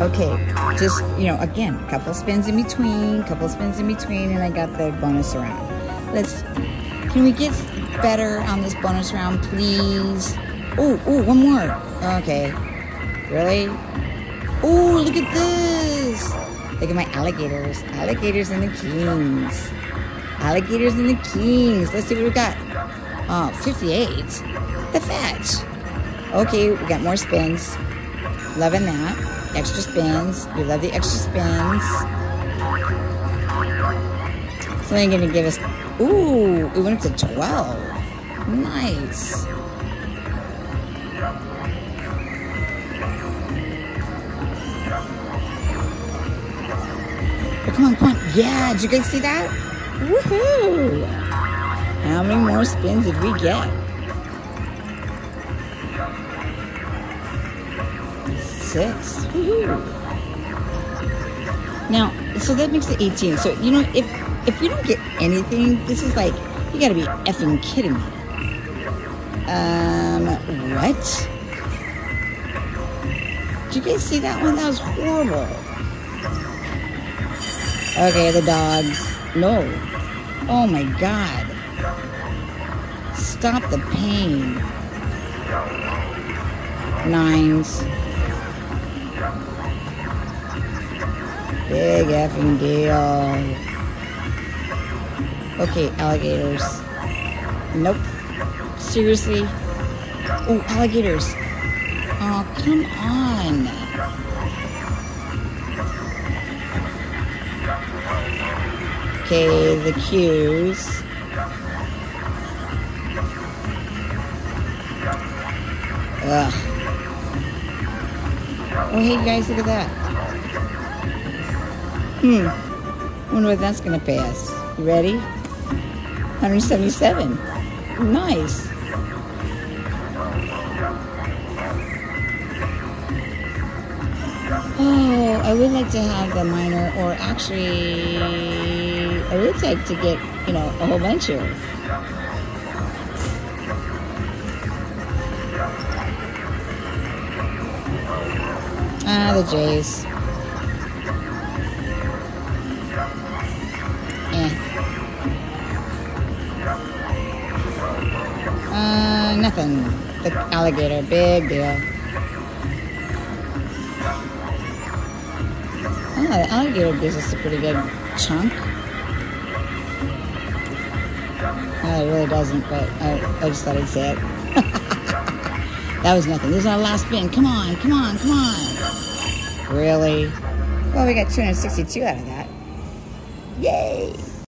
Okay, just, you know, again, a couple spins in between, couple spins in between, and I got the bonus round. Let's, can we get better on this bonus round, please? Oh, oh, one more. Okay. Really? Oh, look at this. Look at my alligators. Alligators and the kings. Alligators and the kings. Let's see what we got. Oh, 58. The fetch. Okay, we got more spins. Loving that. Extra spins. We love the extra spins. So they're going to give us... Ooh, it went up to 12. Nice. Come on, come on. Yeah, did you guys see that? Woohoo! How many more spins did we get? Six. Now, so that makes it 18. So, you know, if if you don't get anything, this is like, you gotta be effing kidding me. Um, what? Did you guys see that one? That was horrible. Okay, the dogs. No. Oh my god. Stop the pain. Nines. Big effing deal. Okay, alligators. Nope. Seriously? Oh, alligators. Oh, come on. Okay, the cues. Ugh. Oh, hey guys, look at that. Hmm. Wonder what that's gonna pass. You ready? 177. Nice. Oh, I would like to have the minor, or actually, I would like to get, you know, a whole bunch here. Ah, the Jays. Nothing. The alligator, big deal. Oh, the alligator gives us a pretty good chunk. No, it really doesn't, but I, I just thought I'd say it. that was nothing. This is our last bin. Come on, come on, come on. Really? Well, we got 262 out of that. Yay!